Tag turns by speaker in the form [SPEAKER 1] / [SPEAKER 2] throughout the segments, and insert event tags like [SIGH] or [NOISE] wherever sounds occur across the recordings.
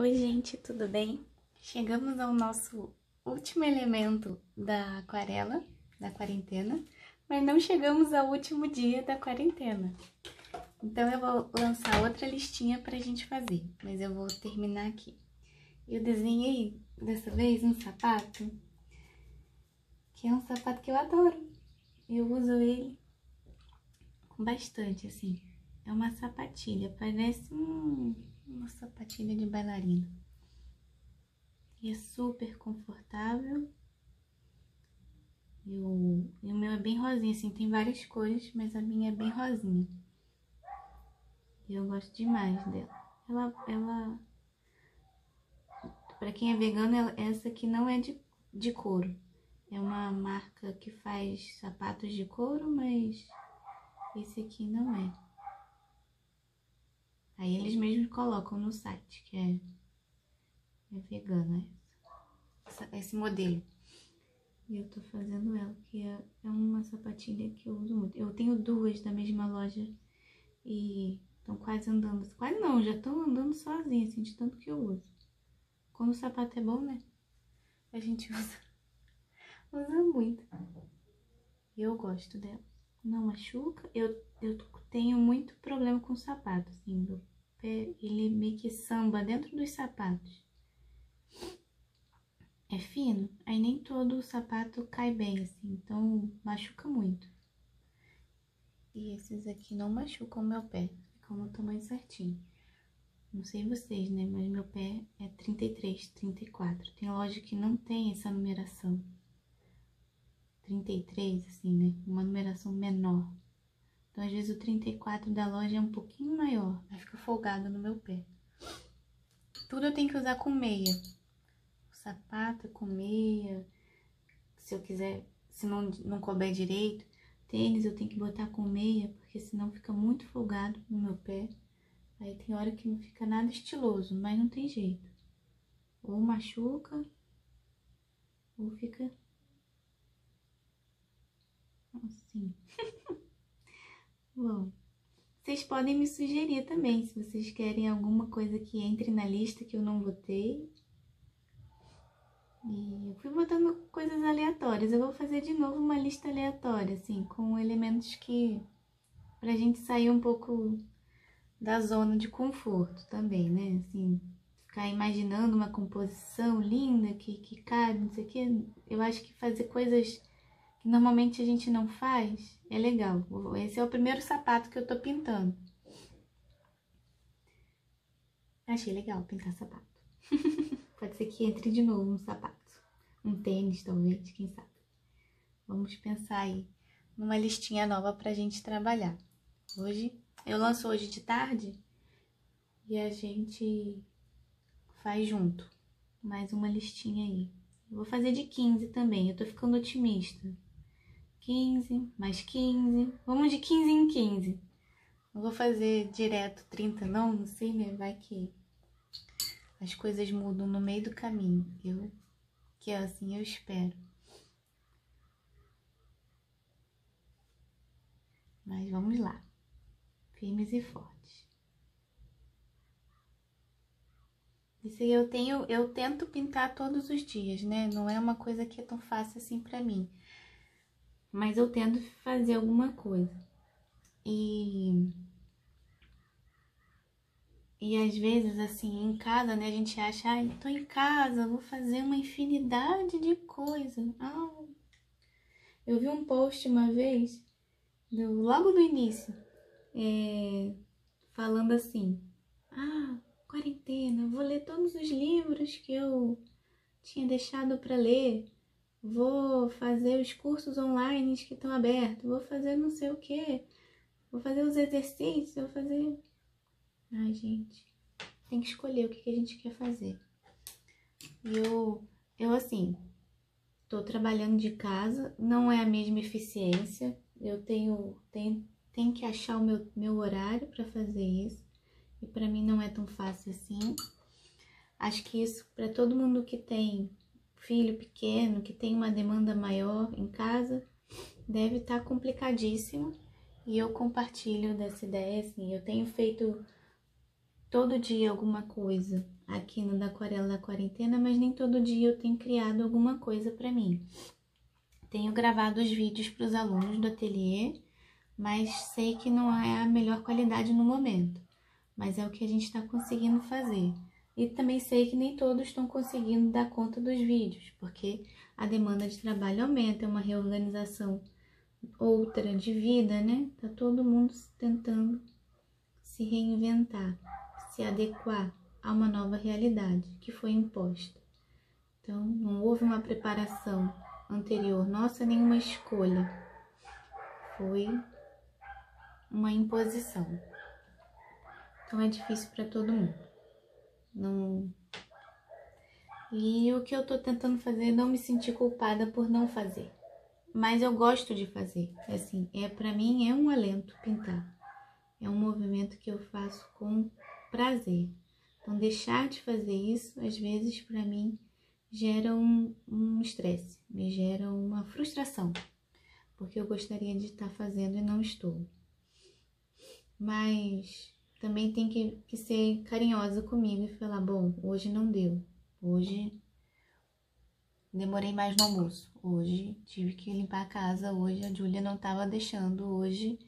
[SPEAKER 1] Oi, gente, tudo bem? Chegamos ao nosso último elemento da aquarela, da quarentena, mas não chegamos ao último dia da quarentena. Então, eu vou lançar outra listinha pra gente fazer, mas eu vou terminar aqui. Eu desenhei, dessa vez, um sapato, que é um sapato que eu adoro. Eu uso ele bastante, assim. É uma sapatilha, parece um uma sapatilha de bailarina. E é super confortável. E o, e o meu é bem rosinha, assim, tem várias cores, mas a minha é bem rosinha. E eu gosto demais dela. Ela, ela para quem é vegano, ela, essa aqui não é de, de couro. É uma marca que faz sapatos de couro, mas esse aqui não é. Aí eles mesmos colocam no site, que é, é vegana essa, esse modelo. E eu tô fazendo ela, que é, é uma sapatilha que eu uso muito. Eu tenho duas da mesma loja e estão quase andando, quase não, já estão andando sozinhas, assim, de tanto que eu uso. Quando o sapato é bom, né? A gente [LAUGHS] usa, usa muito. Eu gosto dela. Não machuca. Eu, eu tenho muito problema com sapato, assim, do ele meio que samba dentro dos sapatos. É fino, aí nem todo o sapato cai bem, assim, então machuca muito. E esses aqui não machucam meu pé, ficam no tamanho certinho. Não sei vocês, né, mas meu pé é 33, 34. Tem loja que não tem essa numeração. 33, assim, né, uma numeração menor. Então, às vezes, o 34 da loja é um pouquinho maior, aí fica folgado no meu pé. Tudo eu tenho que usar com meia. O sapato com meia. Se eu quiser, se não, não couber direito. Tênis eu tenho que botar com meia, porque senão fica muito folgado no meu pé. Aí tem hora que não fica nada estiloso, mas não tem jeito. Ou machuca, ou fica assim. [LAUGHS] Bom, vocês podem me sugerir também, se vocês querem alguma coisa que entre na lista que eu não votei. E eu fui botando coisas aleatórias. Eu vou fazer de novo uma lista aleatória, assim, com elementos que... Pra gente sair um pouco da zona de conforto também, né? Assim, ficar imaginando uma composição linda que, que cabe, não sei o quê. Eu acho que fazer coisas que normalmente a gente não faz, é legal. Esse é o primeiro sapato que eu tô pintando. Achei legal pintar sapato. [LAUGHS] Pode ser que entre de novo um sapato. Um tênis, talvez, quem sabe. Vamos pensar aí numa listinha nova pra gente trabalhar. Hoje, eu lanço hoje de tarde e a gente faz junto. Mais uma listinha aí. Eu vou fazer de 15 também, eu tô ficando otimista. 15, mais 15. Vamos de 15 em 15. Não vou fazer direto 30 não, não sei, né? Vai que as coisas mudam no meio do caminho. Eu, que é assim, eu espero. Mas vamos lá. Firmes e fortes. Isso aí eu tenho, eu tento pintar todos os dias, né? Não é uma coisa que é tão fácil assim pra mim mas eu tento fazer alguma coisa. E e às vezes, assim, em casa, né, a gente acha, ai, tô em casa, vou fazer uma infinidade de coisas. Ah, eu vi um post uma vez, do, logo no início, é, falando assim, ah, quarentena, vou ler todos os livros que eu tinha deixado para ler vou fazer os cursos online que estão abertos, vou fazer não sei o que, vou fazer os exercícios, vou fazer. Ai, gente, tem que escolher o que, que a gente quer fazer. E eu, eu assim, tô trabalhando de casa, não é a mesma eficiência, eu tenho, tenho, tenho que achar o meu, meu horário para fazer isso, e para mim não é tão fácil assim. Acho que isso, para todo mundo que tem filho pequeno, que tem uma demanda maior em casa, deve estar tá complicadíssimo. E eu compartilho dessa ideia, assim, eu tenho feito todo dia alguma coisa aqui no da Aquarela da Quarentena, mas nem todo dia eu tenho criado alguma coisa para mim. Tenho gravado os vídeos para os alunos do ateliê, mas sei que não é a melhor qualidade no momento. Mas é o que a gente está conseguindo fazer. E também sei que nem todos estão conseguindo dar conta dos vídeos, porque a demanda de trabalho aumenta, é uma reorganização outra de vida, né? Tá todo mundo tentando se reinventar, se adequar a uma nova realidade que foi imposta. Então, não houve uma preparação anterior nossa, nenhuma escolha. Foi uma imposição. Então é difícil para todo mundo. Não E o que eu tô tentando fazer é não me sentir culpada por não fazer. Mas eu gosto de fazer. Assim, é para mim é um alento pintar. É um movimento que eu faço com prazer. Então deixar de fazer isso, às vezes para mim gera um estresse, me gera uma frustração, porque eu gostaria de estar fazendo e não estou. Mas também tem que, que ser carinhosa comigo e falar: bom, hoje não deu, hoje demorei mais no almoço, hoje tive que limpar a casa, hoje a Júlia não estava deixando, hoje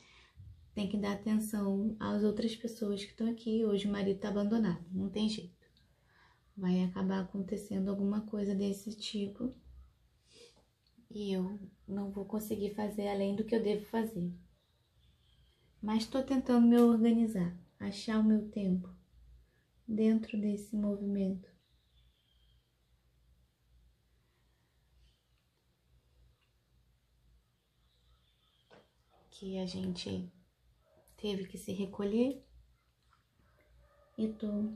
[SPEAKER 1] tem que dar atenção às outras pessoas que estão aqui, hoje o marido está abandonado, não tem jeito. Vai acabar acontecendo alguma coisa desse tipo e eu não vou conseguir fazer além do que eu devo fazer. Mas estou tentando me organizar, achar o meu tempo dentro desse movimento. Que a gente teve que se recolher e tô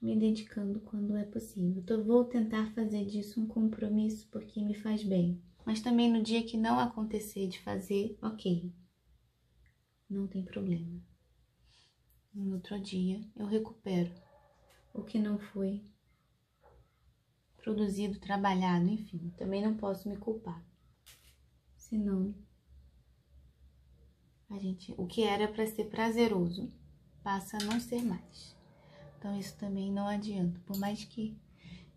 [SPEAKER 1] me dedicando quando é possível. Então, vou tentar fazer disso um compromisso porque me faz bem. Mas também no dia que não acontecer de fazer, ok, não tem problema. No outro dia eu recupero o que não foi produzido, trabalhado, enfim. Também não posso me culpar. Senão, a gente, o que era para ser prazeroso passa a não ser mais. Então isso também não adianta. Por mais que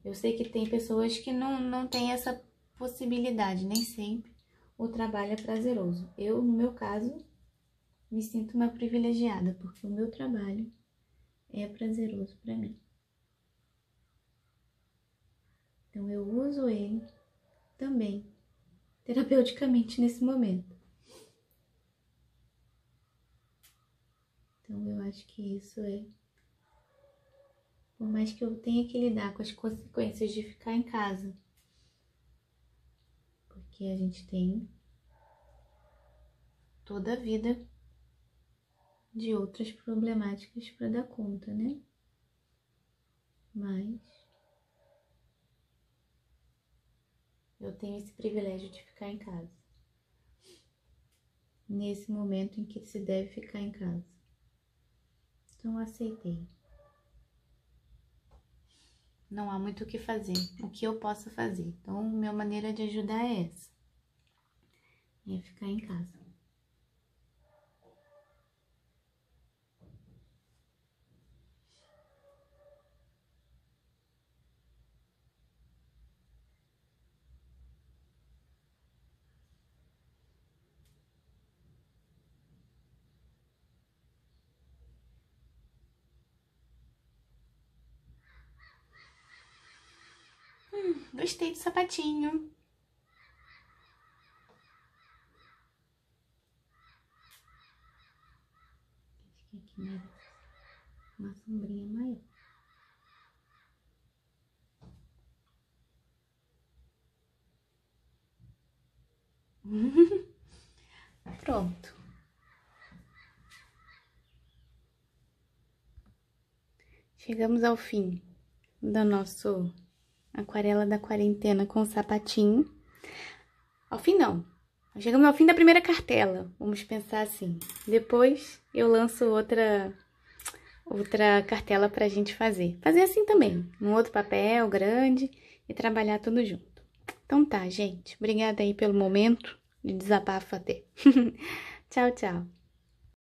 [SPEAKER 1] eu sei que tem pessoas que não, não têm essa possibilidade, nem sempre o trabalho é prazeroso. Eu, no meu caso, me sinto uma privilegiada, porque o meu trabalho é prazeroso para mim. Então eu uso ele também terapeuticamente nesse momento. Então eu acho que isso é por mais que eu tenha que lidar com as consequências de ficar em casa. Porque a gente tem toda a vida de outras problemáticas para dar conta, né? Mas eu tenho esse privilégio de ficar em casa. Nesse momento em que se deve ficar em casa. Então aceitei não há muito o que fazer, o que eu posso fazer. Então, minha maneira de ajudar é essa. É ficar em casa. Gostei do sapatinho. Acho que aqui merece uma sombrinha maior. [LAUGHS] Pronto. Chegamos ao fim do nosso aquarela da quarentena com sapatinho. Ao fim, não. Chegamos ao fim da primeira cartela, vamos pensar assim. Depois eu lanço outra outra cartela pra gente fazer. Fazer assim também, num outro papel grande e trabalhar tudo junto. Então tá, gente. Obrigada aí pelo momento de desabafo até. [LAUGHS] tchau, tchau.